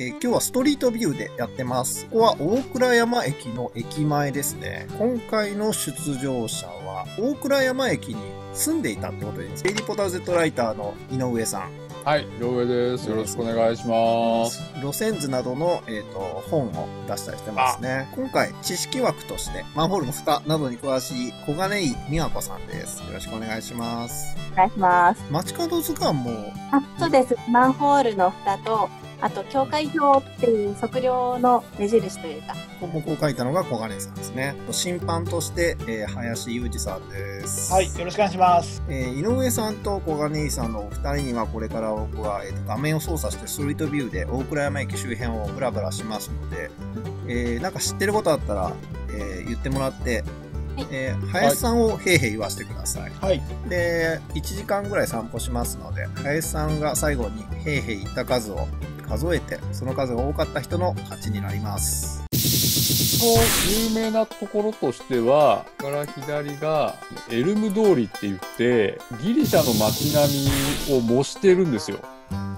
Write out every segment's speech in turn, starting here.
えー今日はストリートビューでやってます。ここは大倉山駅の駅前ですね。今回の出場者は大倉山駅に住んでいたってことです。デイリーポター Z ライターの井上さん。はい、両上です。よろしくお願いします。路線図などの、えー、と本を出したりしてますね。今回、知識枠として、マンホールの蓋などに詳しい小金井美和子さんです。よろしくお願いします。お願いします。街角図鑑も、あ、そうです。マンホールの蓋と、あと、境界表っていう測量の目印というか、項目を書いたのが小金井さんですね。審判として、えー林裕二さんです。はい、よろしくお願いします。えー井上さんと小金井さんのお二人にはこれから僕は、えーと画面を操作してストリートビューで大倉山駅周辺をブラブラしますので、えーなんか知ってることあったら、えー言ってもらって、はいえー林さんをへいへい言わせてください。はい、で、1時間ぐらい散歩しますので、林さんが最後にへいへい言った数を数えて、その数が多かった人の勝ちになります。有名なところとしては、から左がエルム通りって言って、ギリシャの街並みを模してるんですよ。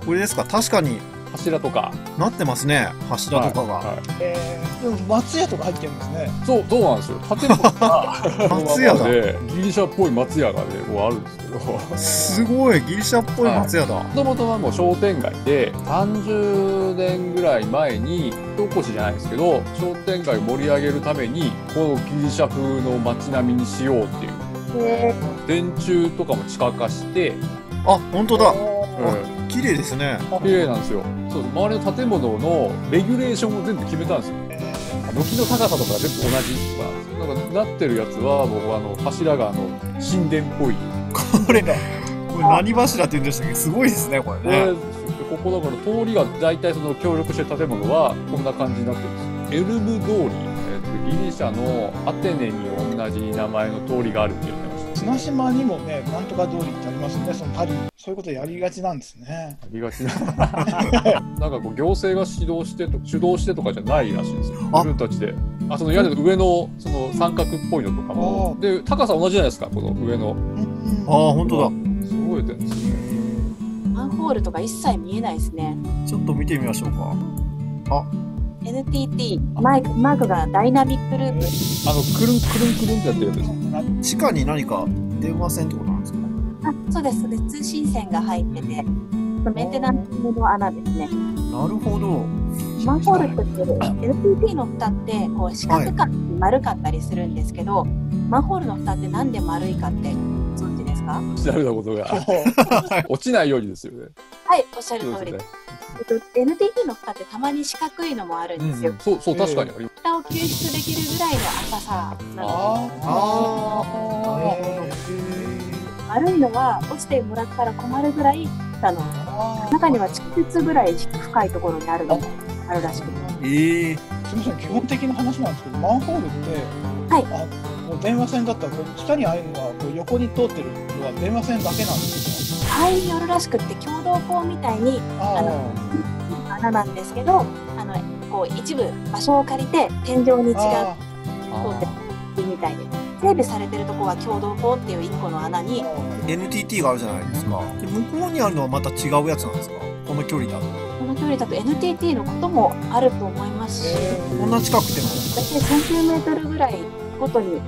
これですか？確かに柱とか。なってますね。柱とかが。はいはいえー、でも松屋とか入ってるんですね。そう、そうなんですよ。建物が 松屋だで、ギリシャっぽい松屋がね、こうあるんですけど。すごいギリシャっぽい松屋だ。もともとはもう商店街で30年ぐらい前に人起こしじゃないですけど商店街を盛り上げるためにこのギリシャ風の街並みにしようっていうえ電柱とかも地下化して、あ、本当だ。うん、綺麗ですね。綺麗なんですよ。そう周りの建物のレギュレーションを全部決めたんですよ。軒の高さとかが全部同じとかなんかなってるやつは僕あの柱があの神殿っぽい。これ、これ何柱って言うんでしたっけ？すごいですね、これね。ここだから通りが大体その協力してる建物はこんな感じになってるんです。エルム通り、えーとギリシャのアテネに同じ名前の通りがあるって言ってました綱島にもね、なんとか通りってありますね。そのパリ、そういうことやりがちなんですね。ありがちな なんかこう行政が指導してと主導してとかじゃないらしいんですよあ自分たちであその屋根の上のその三角っぽいのとかもで高さ同じじゃないですかこの上のうんああ、本当だ。揃えてるんですよねーマンホールとか一切見えないですね。ちょっと見てみましょうか。NTT、マイク、マークがダイナミックループ。あのくるんくるんくるんってやってるやつです地下に何か電話線ってことなんですか？あ、そうです。そうです通信線が入ってて、メンテナンスの穴ですね。なるほど。マンホールって NTT の蓋ってこう四角か丸かったりするんですけど、マンホールの蓋ってなんで丸いかってご存知ですか？調べたことが 落ちないようにですよねはい、おっしゃる通り。えっと NTT の蓋ってたまに四角いのもあるんですよ。そうそう確かにあります。蓋を救出できるぐらいの浅さなのああ悪いのは落ちてもらったら困るぐらいあの中には地下鉄ぐらい深いところにあるのもあるらしくて。ええ。すみません、基本的な話なんですけど、マンホールって、はい。あもう電話線だったら、こう下にああいうのがこう横に通ってるのは電話線だけなんです場合によるらしくって共同溝みたいにかああの穴なんですけどあのこう一部場所を借りて天井に違うあ通ってるみたいで整備されてるとこは共同溝っていう一個の穴に NTT があるじゃないですか。で向こうにあるのはまた違うやつなんですか？この距離だと。この距離だと NTT のこともあると思いますしこんな近くても。大体30メートルぐらいごとに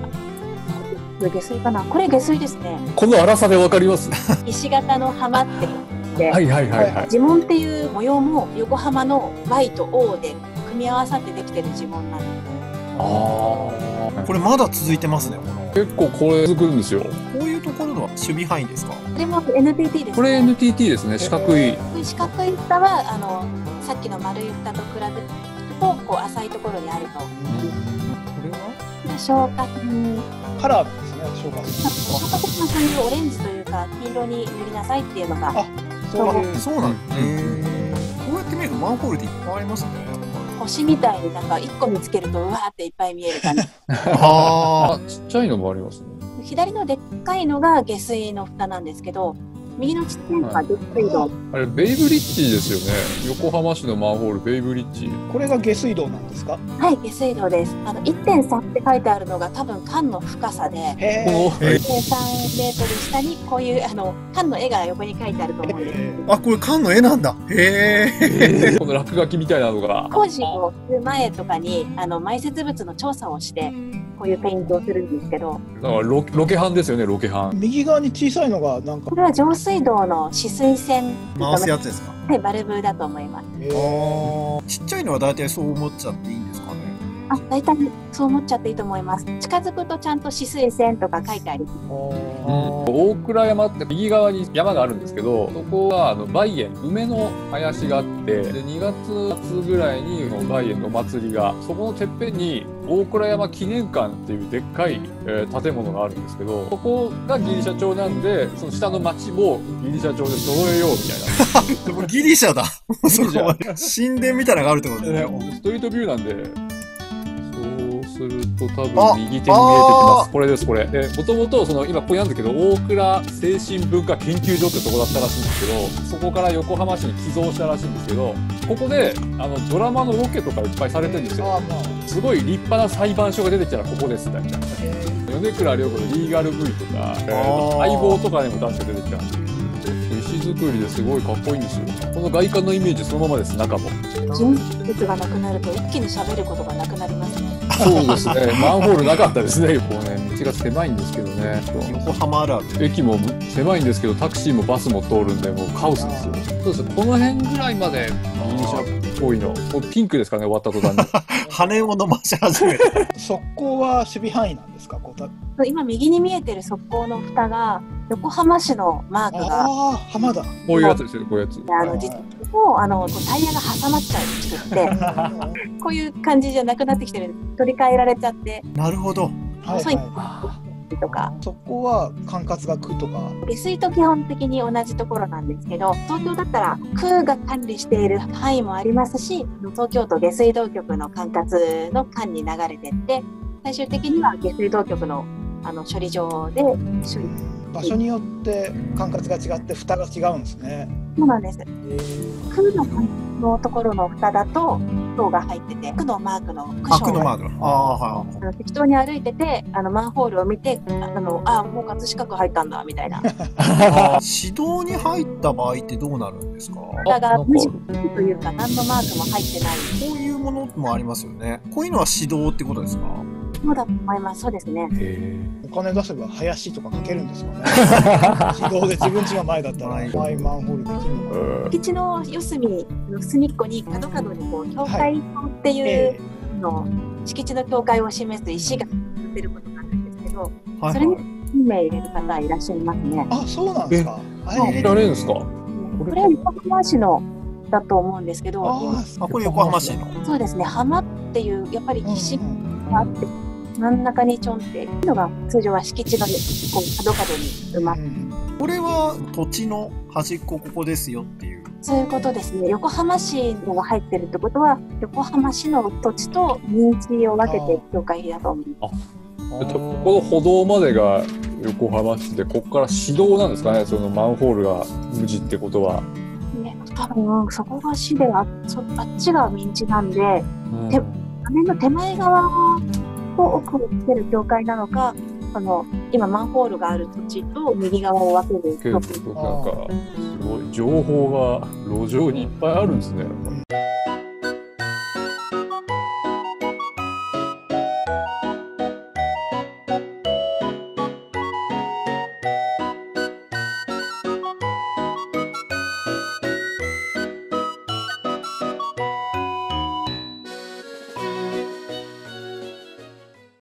これ下水かな？これ下水ですね。この粗さでわかります？石型の浜って言って、はいはいはいはい。地紋っていう模様も横浜の Y と O で組み合わさってできてる地紋なんでああこれまだ続いてますね。この。結構これ続くんですよ。こういうところの守備範囲ですか？これも NTT ですこれ NTT ですね。四角い。四角い蓋はあのさっきの丸い蓋と比べるとこう浅いところにあると。これは？消火うんカラーですね、消火栓消火栓はそういうオレンジというか黄色に塗りなさいっていうのがあそういう。そうなんだ。へえ。こうやって見るとマンホールっていっぱいありますね。星みたいになんか一個見つけるとうわーっていっぱい見える感じ ああちっちゃいのもありますね左のでっかいのが下水の蓋なんですけど右のちっちゃいのが下水道。あれ、ベイブリッジですよね。横浜市のマンホール、ベイブリッジ。これが下水道なんですか？はい、下水道です。あの1.3って書いてあるのが多分管の深さで、へこの、え1.3メートル下にこういうあの管の絵が横に書いてあると思うんです。えあ、これ缶の絵なんだ。へえ。この落書きみたいなのが。工事をする前とかにあの埋設物の調査をしてこういうペイントをするんですけどだからロロケハンですよね、ロケハン。右側に小さいのがなんかこれは上水道の止水栓回すやつですか？はいバルブだと思います。ちっちゃいのは大体そう思っちゃっていいんです。あ大体そう思っちゃっていいと思います近づくとちゃんと止水栓とか書いてあります大倉山って右側に山があるんですけど、そこはあの梅園、梅の林があって、で2月末ぐらいに梅園のお祭りが、そこのてっぺんに大倉山記念館っていうでっかい、えー建物があるんですけど、そこがギリシャ町なんで、その下の町もギリシャ町で揃えようみたいな。ギリシャだ。神殿みたいなのがあるってことですね。ストリートビューなんで、すると多あ分右手に見えてきます。これです、これ。で、もともと、その、今ここにあるんだけど、大倉精神文化研究所ってとこだったらしいんですけど、そこから横浜市に寄贈したらしいんですけど、ここで、あの、ドラマのロケとかいっぱいされてるんですよ。すごい立派な裁判所が出てきたらここです、みたいな。米倉涼子のリーガル V とか、相棒とかにも出して出てきたんで。石造りですごいかっこいいんですよ。この外観のイメージそのままです、中も。人物がなくなると一気に喋ることがなくなりますねそうですね。マンホールなかったですね、こうね。道が狭いんですけどね。横浜あるある。駅も狭いんですけど、タクシーもバスも通るんで、もうカオスですよ。そうです。この辺ぐらいまでギリシャっぽいの。ピンクですかね、終わった途端に。羽を伸ばし始めて。側溝は守備範囲なんですかこうた今右に見えてる側溝の蓋が横浜市のマークがああ浜田こういうやつですよ、こういうやつ。あの実もあのタイヤが挟まっちゃうくって こういう感じじゃなくなってきてる。取り替えられちゃって。なるほど。はい細いはとか。いそこは管轄が区とか？下水と基本的に同じところなんですけど東京だったら区が管理している範囲もありますし東京都下水道局の管轄の管に流れてって最終的には下水道局のあの処理場で処理場所によって管轄が違って蓋が違うんですね。そうなんです。区ののところの蓋だと塔が入ってて区のマークのクあ、ションがクのマーク。ああ、はあの適当に歩いててあのマンホールを見てあのあもう葛飾区入ったんだみたいな。い。指導に入った場合ってどうなるんですか？こ蓋が無地というか何のマークも入ってない。ういうものもありますよね。こういうのは指導ってことですか？そうだと思います。そうですね。へお金出せば林とかかけるんですかね。自動で自分家が前だったらはい。マイマンホールできるのかー敷地の四隅の隅っこに角々にこう境界灯っていうえの、敷地の境界を示す石が立ってることがあるんですけどはいそれに2名入れる方いらっしゃいますね。あそうなんですか。あれ入れるんですか？これは横浜市のだと思うんですけど。ああ、これ横浜市の。そうですね。浜っていうやっぱりうん石があって真ん中にちょんっていうのが通常は敷地のこう角々に埋まっうんこれは土地の端っこここですよっていう。そういうことですね。横浜市のが入ってるってことは、横浜市の土地と認知を分けて境界だと思う。でとこの歩道までが横浜市で、ここから市道なんですかね、そのマンホールが無地ってことは。ね、多分そこが市であそあっちが民地なんで、うんで画面の手前側と奥をつける境界なのか、その今マンホールがある土地と右側を分ける結構なんか、すごい情報が路上にいっぱいあるんですね。やっぱり